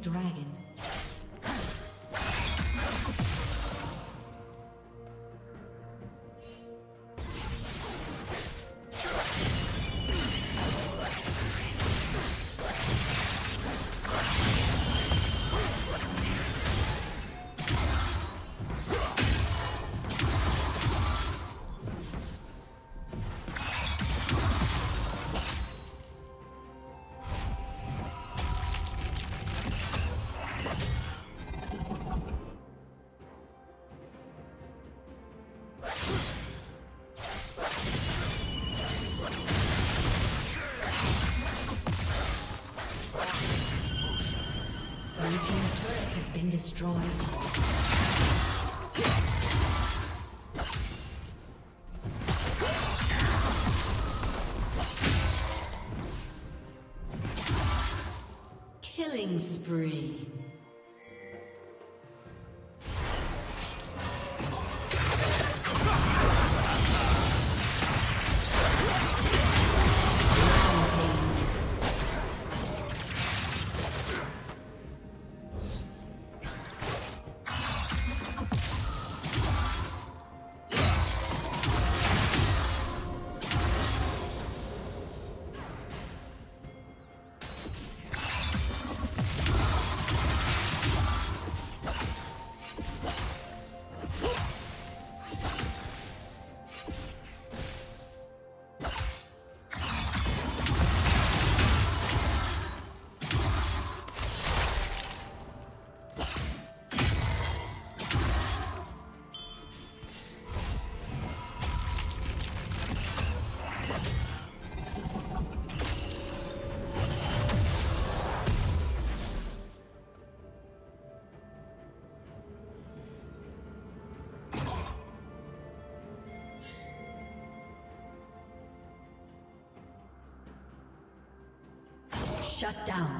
dragon. Has been destroyed. Shut down.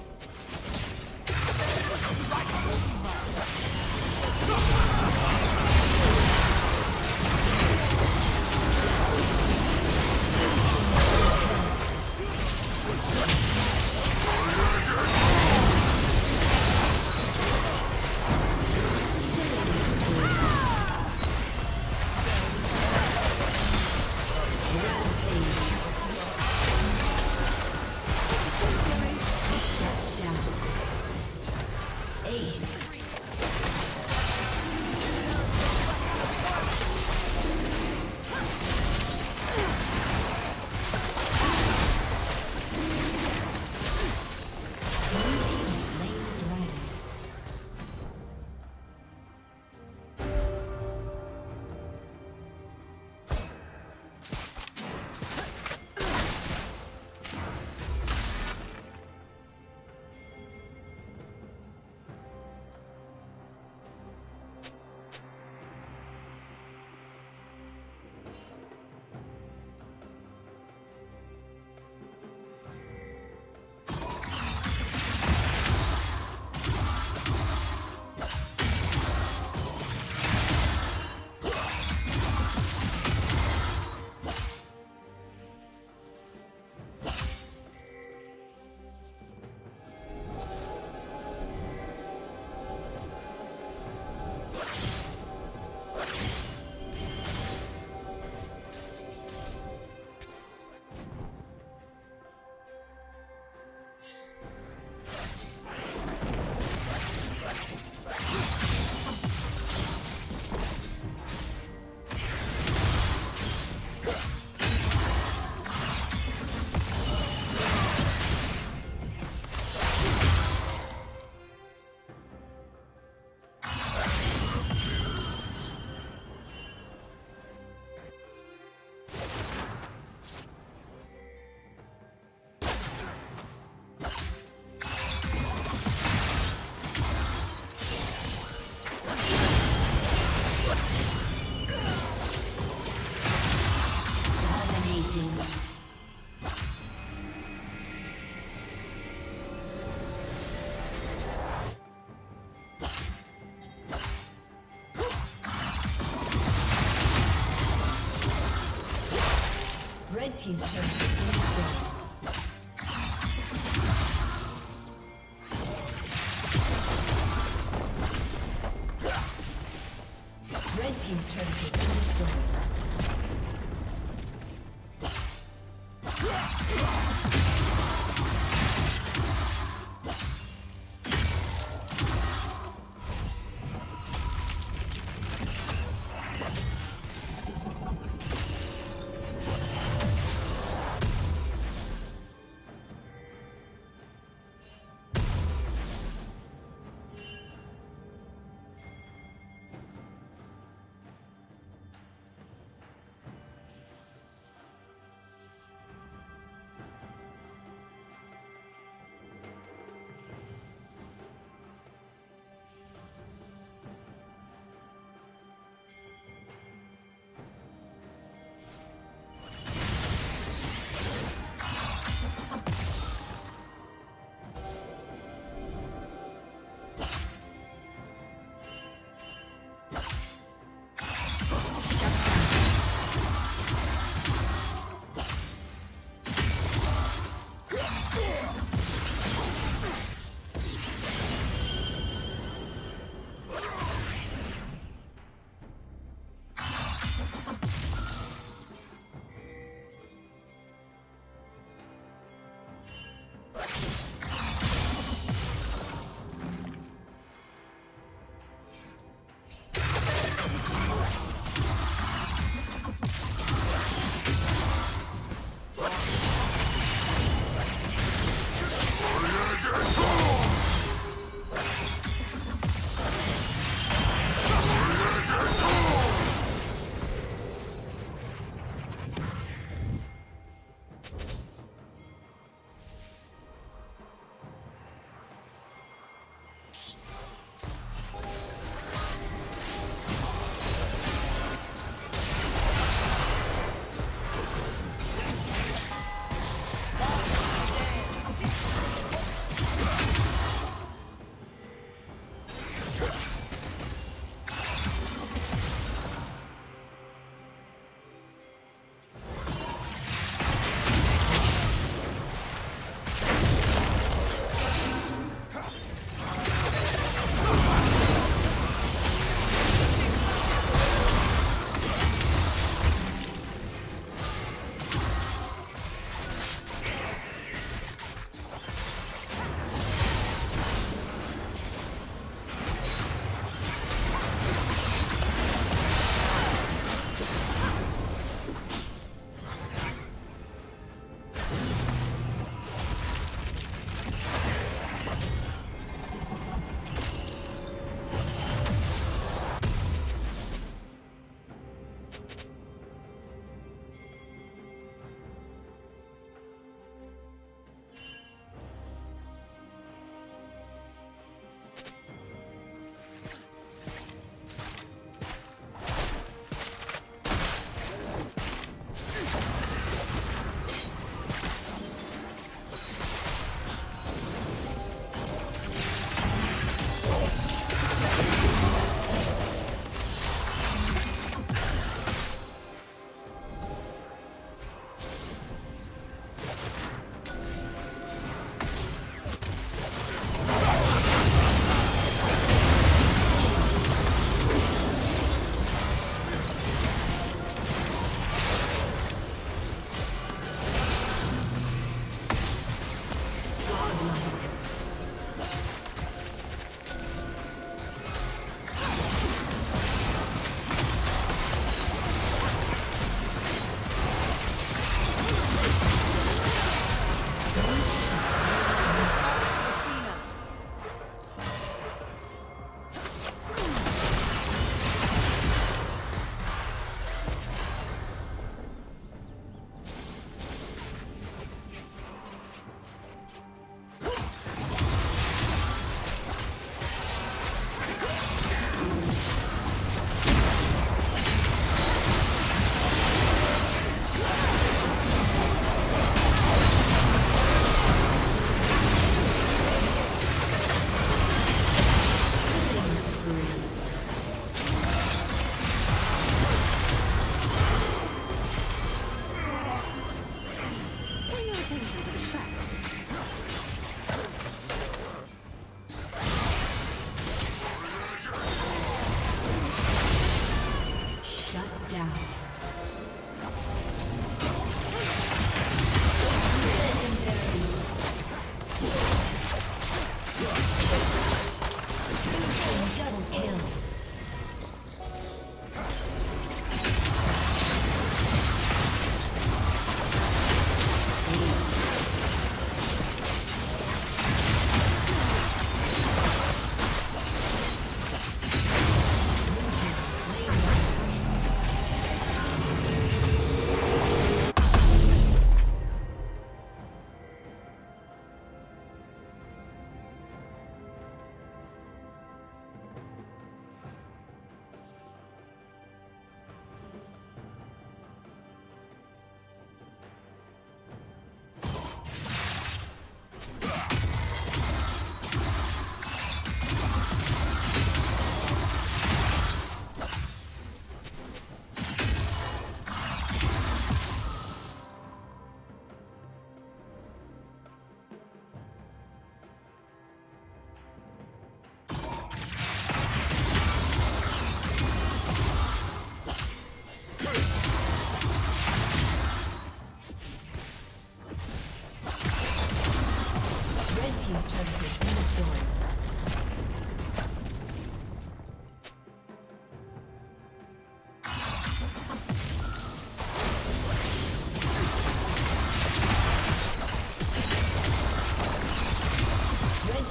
Ace. Team's turret